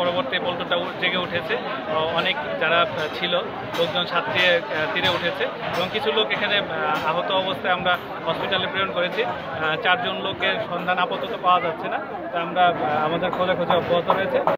পরবর্তী পল্টনটা জেগে উঠেছে। অনেক যারা ছিল, লোকজন সাথে তীরে উঠেছে এবং কিছু লোক এখানে আহত অবস্থায় আমরা হসপিটালে প্রেরণ করেছি। চারজন লোকের সন্ধান আপাতত পাওয়া যাচ্ছে না। তা আমরা আমাদের খোঁজাখোঁজি অব্যাহত রয়েছে।